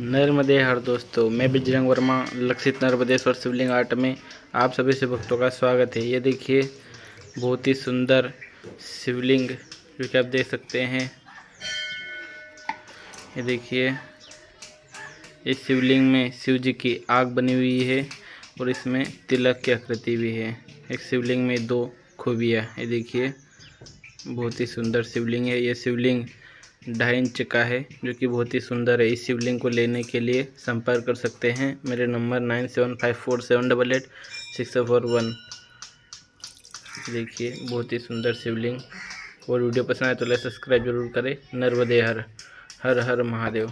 नर्मदे हर दोस्तों, मैं बिजरंग वर्मा, लक्षित नर्मदेश्वर शिवलिंग आर्ट में आप सभी से भक्तों का स्वागत है। ये देखिए, बहुत ही सुंदर शिवलिंग जो कि आप देख सकते हैं। ये देखिए, इस शिवलिंग में शिव जी की आग बनी हुई है और इसमें तिलक की आकृति भी है। एक शिवलिंग में दो खूबियाँ, ये देखिए, बहुत ही सुंदर शिवलिंग है। ये शिवलिंग ढाई इंच का है, जो कि बहुत ही सुंदर है। इस शिवलिंग को लेने के लिए संपर्क कर सकते हैं। मेरे number nine seven five four seven double eight six four one. देखिए, बहुत ही सुंदर शिवलिंग। और वीडियो पसंद आए तो लाइक, सब्सक्राइब ज़रूर करें। नर्मदे हर हर हर महादेव।